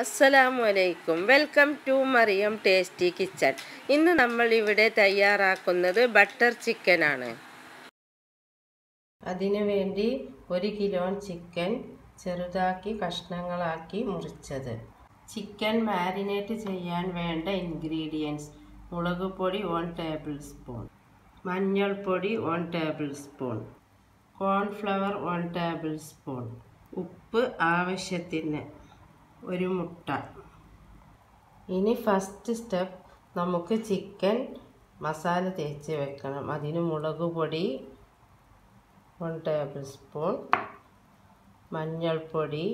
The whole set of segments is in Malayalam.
അസ്സലാമു അലൈക്കും welcome to Mariyam tasty kitchen. ഇന്ന് നമ്മൾ ഇവിടെ തയ്യാറാക്കുന്നത് ബട്ടർ ചിക്കൻ ആണ് അതിനു വേണ്ടി ഒരു കിലോ ചിക്കൻ ചെറുതാക്കി കഷ്ണങ്ങളാക്കി മുറിച്ചത്. ചിക്കൻ മാരിനേറ്റ് ചെയ്യാൻ വേണ്ട ഇൻഗ്രീഡിയൻസ്. മുളക് പൊടി വൺ ടേബിൾ സ്പൂൺ മഞ്ഞൾപ്പൊടി one table spoon cornflour one table spoon ഉപ്പ് ആവശ്യത്തിന് ഒരു മുട്ട. ഇനി ഫസ്റ്റ് സ്റ്റെപ്പ് നമുക്ക് ചിക്കൻ മസാല തേച്ച് വെക്കണം. അതിന് മുളക് പൊടി വൺ ടേബിൾ സ്പൂൺ മഞ്ഞൾപ്പൊടി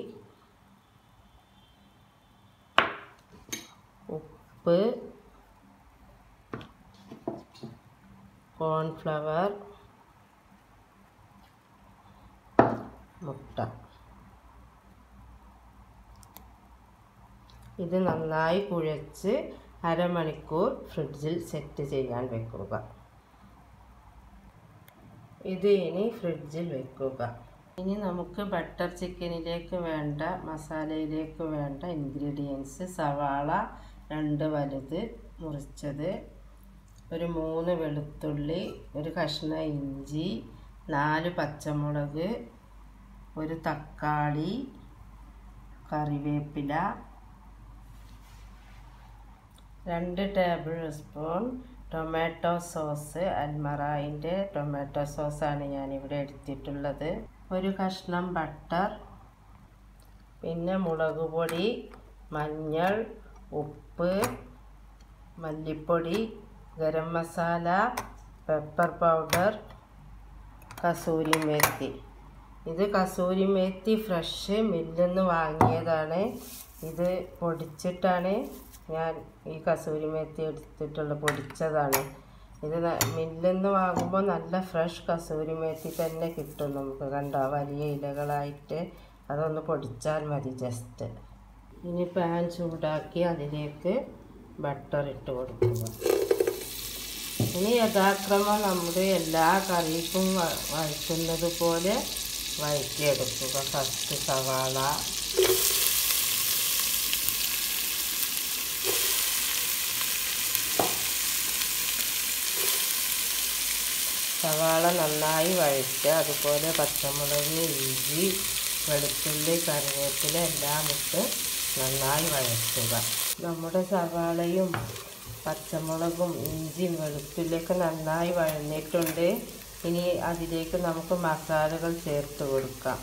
ഉപ്പ് കോൺഫ്ലവർ മുട്ട. ഇത് നന്നായി കുഴച്ച് അരമണിക്കൂർ ഫ്രിഡ്ജിൽ സെറ്റ് ചെയ്യാൻ വെക്കുക. ഇത് ഇനി ഫ്രിഡ്ജിൽ വെക്കുക. ഇനി നമുക്ക് ബട്ടർ ചിക്കനിലേക്ക് വേണ്ട മസാലയിലേക്ക് വേണ്ട ഇൻഗ്രീഡിയൻസ് സവാള രണ്ട് വലുത് മുറിച്ചത് ഒരു മൂന്ന് വെളുത്തുള്ളി ഒരു കഷ്ണ ഇഞ്ചി നാല് പച്ചമുളക് ഒരു തക്കാളി കറിവേപ്പില രണ്ട് ടേബിൾ സ്പൂൺ ടൊമാറ്റോ സോസ് അൽമറായിന്റെ ടൊമാറ്റോ സോസാണ് ഞാനിവിടെ എടുത്തിട്ടുള്ളത്. ഒരു കഷ്ണം ബട്ടർ പിന്നെ മുളക് പൊടി മഞ്ഞൾ ഉപ്പ് മല്ലിപ്പൊടി ഗരം മസാല പെപ്പർ പൗഡർ കസൂരി മേത്തി. ഇത് കസൂരി മേത്തി ഫ്രഷ് മില്ലിൽ നിന്ന് വാങ്ങിയതാണ്. ഇത് പൊടിച്ചിട്ടാണ് ഞാൻ ഈ കസൂരി മേത്തി എടുത്തിട്ടുള്ള പൊടിച്ചതാണ്. ഇത് മില്ലെന്ന് വാങ്ങുമ്പോൾ നല്ല ഫ്രഷ് കസൂരി മേത്തി തന്നെ കിട്ടും നമുക്ക്. കണ്ടോ? വലിയ ഇലകളായിട്ട് അതൊന്ന് പൊടിച്ചാൽ മതി ജസ്റ്റ് ഇനി പാൻ ചൂടാക്കി അതിലേക്ക് ബട്ടർ ഇട്ട് കൊടുക്കുക. ഇനി യഥാക്രമം നമ്മുടെ എല്ലാ കറിക്കും വഴറ്റുന്നത് പോലെ വഴറ്റിയെടുക്കുക. ഫസ്റ്റ് സവാള സവാള നന്നായി വഴറ്റുക. അതുപോലെ പച്ചമുളക് ഇഞ്ചി വെളുത്തുള്ളി കറിവേപ്പില എല്ലാം ഇട്ട് നന്നായി വഴറ്റുക. നമ്മുടെ സവാളയും പച്ചമുളകും ഇഞ്ചിയും വെളുത്തുള്ളിയൊക്കെ നന്നായി വഴഞ്ഞിട്ടുണ്ട്. ഇനി അതിലേക്ക് നമുക്ക് മസാലകൾ ചേർത്ത് കൊടുക്കാം.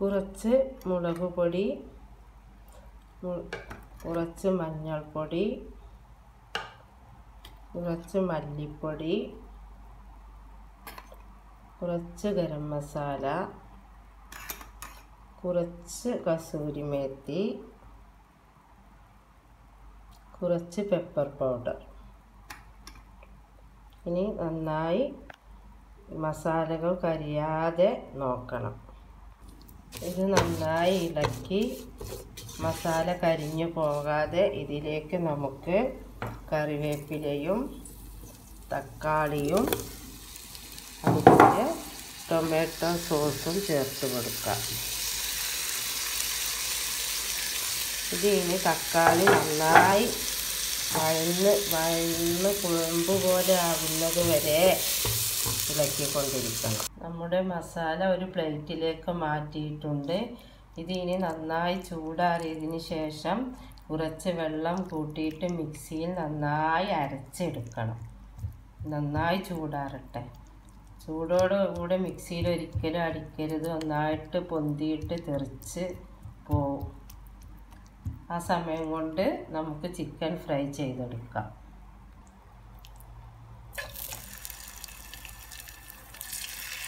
കുറച്ച് മുളക് പൊടി കുറച്ച് മഞ്ഞൾപ്പൊടി കുറച്ച് മല്ലിപ്പൊടി കുറച്ച് ഗരം മസാല കുറച്ച് കസൂരി മേത്തി കുറച്ച് പെപ്പർ പൗഡർ ഇനി നന്നായി മസാലകൾ കരിയാതെ നോക്കണം. ഇത് നന്നായി ഇളക്കി മസാല കരിഞ്ഞു പോകാതെ ഇതിലേക്ക് നമുക്ക് കറിവേപ്പിലയും തക്കാളിയും ടൊമാറ്റോ സോസും ചേർത്ത് കൊടുക്കാം. ഇത് ഇനി തക്കാളി നന്നായി വഴന്ന് വഴന്ന് കുഴമ്പ് പോലെ ആകുന്നത് വരെ ഇളക്കിക്കൊണ്ടിരിക്കണം. നമ്മുടെ മസാല ഒരു പ്ലേറ്റിലേക്ക് മാറ്റിയിട്ടുണ്ട്. ഇത് ഇനി നന്നായി ചൂടാറിയതിന് ശേഷം കുറച്ച് വെള്ളം കൂട്ടിയിട്ട് മിക്സിയിൽ നന്നായി അരച്ചെടുക്കണം. നന്നായി ചൂടാറട്ടെ. ചൂടോട് കൂടെ മിക്സിയിൽ ഒരിക്കലും അടിക്കരുത്. ഒന്നായിട്ട് പൊന്തിയിട്ട് തെറിച്ച് പോവും. ആ സമയം കൊണ്ട് നമുക്ക് ചിക്കൻ ഫ്രൈ ചെയ്തെടുക്കാം.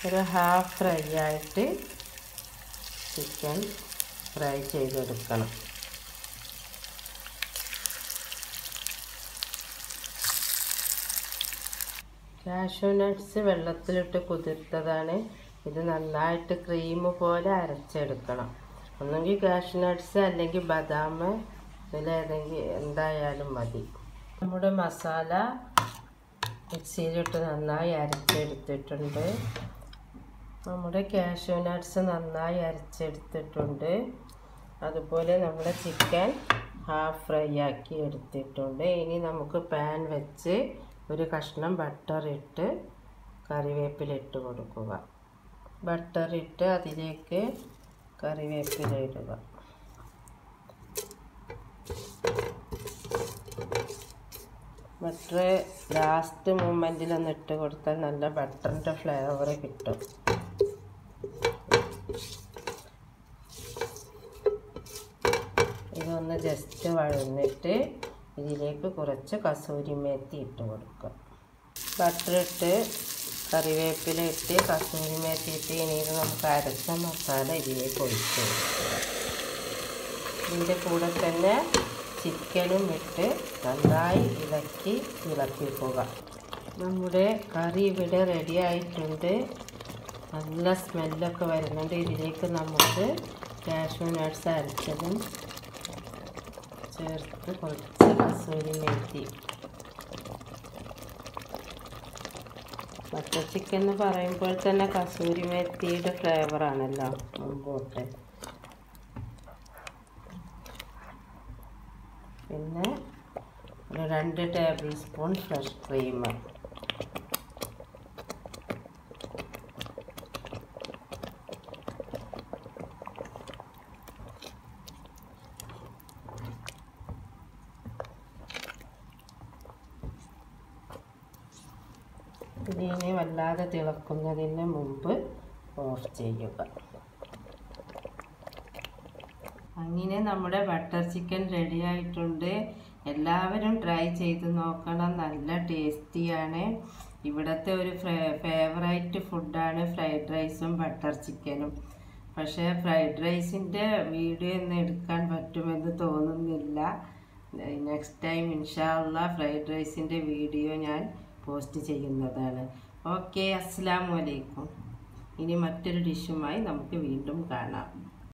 ഒരു ഹാഫ് ഫ്രൈ ആയിട്ട് ചിക്കൻ ഫ്രൈ ചെയ്തെടുക്കണം. കാഷ്യൂ നട്ട്സ് വെള്ളത്തിലിട്ട് കുതിർത്തതാണ്. ഇത് നന്നായിട്ട് ക്രീം പോലെ അരച്ചെടുക്കണം. ഒന്നുകിൽ കാഷ്യൂ നട്ട്സ് അല്ലെങ്കിൽ ബദാം ഇതിലേതെങ്കിൽ എന്തായാലും മതി. നമ്മുടെ മസാല മിക്സിയിലിട്ട് നന്നായി അരച്ചെടുത്തിട്ടുണ്ട്. നമ്മുടെ കാഷ്യൂ നട്ട്സ് നന്നായി അരച്ചെടുത്തിട്ടുണ്ട്. അതുപോലെ നമ്മുടെ ചിക്കൻ ഹാഫ് ഫ്രൈ ആക്കി എടുത്തിട്ടുണ്ട്. ഇനി നമുക്ക് പാൻ വെച്ച് ഒരു കഷ്ണം ബട്ടർ ഇട്ട് കറിവേപ്പില ഇട്ട് കൊടുക്കുക. ബട്ടർ ഇട്ട് അതിലേക്ക് കറിവേപ്പില ഇടുക. ബട്ടർ ലാസ്റ്റ് മൂമെന്റിലൊന്ന് ഇട്ട് കൊടുത്താൽ നല്ല ബട്ടറിന്റെ ഫ്ലേവർ കിട്ടും. ഇതൊന്ന് ജസ്റ്റ് വഴന്നിട്ട് ഇതിലേക്ക് കുറച്ച് കസൂരി മേത്തി ഇട്ട് കൊടുക്കുക. ബട്ടറിട്ട് കറിവേപ്പില ഇട്ട് കസൂരി മേത്തി ഇട്ട് ഇനി ഇത് നമുക്ക് അരച്ച മസാല ഇതിലേക്ക് ഒഴിച്ച് കൊടുക്കുക. ഇതിന്റെ കൂടെ തന്നെ ചിക്കനും ഇട്ട് നന്നായി ഇളക്കി തിളപ്പിക്കുക നമ്മുടെ കറി ഇവിടെ റെഡി ആയിട്ടുണ്ട്. നല്ല സ്മെല്ലൊക്കെ വരുന്നുണ്ട്. ഇതിലേക്ക് നമുക്ക് കാഷ്യൂ നട്ട്സ് അരച്ചതും ചേർത്ത് കുറച്ച് കസൂരി മേത്തി ബട്ടർ ചിക്കൻ എന്ന് പറയുമ്പോൾ തന്നെ കസൂരി മേത്തിയുടെ ഫ്ലേവറാണല്ലോ മുമ്പോട്ട് പിന്നെ രണ്ട് ടേബിൾ സ്പൂൺ ഫ്രഷ് ക്രീം ഇതിനെ വല്ലാതെ തിളക്കുന്നതിന് മുമ്പ് ഓഫ് ചെയ്യുക. അങ്ങനെ നമ്മുടെ ബട്ടർ ചിക്കൻ റെഡിയായിട്ടുണ്ട് എല്ലാവരും ട്രൈ ചെയ്ത് നോക്കണം. നല്ല ടേസ്റ്റിയാണ് ഇവിടുത്തെ ഒരു ഫേവറേറ്റ് ഫുഡാണ് ഫ്രൈഡ് റൈസും ബട്ടർ ചിക്കനും പക്ഷേ ഫ്രൈഡ് റൈസിന്റെ വീഡിയോ ഒന്നും എടുക്കാൻ പറ്റുമെന്ന് തോന്നുന്നില്ല. നെക്സ്റ്റ് ടൈം ഇൻഷാല്ല ഫ്രൈഡ് റൈസിന്റെ വീഡിയോ ഞാൻ പോസ്റ്റ് ചെയ്യുന്നതാണ്. ഓക്കെ അസ്സാം വലൈക്കും ഇനി മറ്റൊരു ഡിഷുമായി നമുക്ക് വീണ്ടും കാണാം.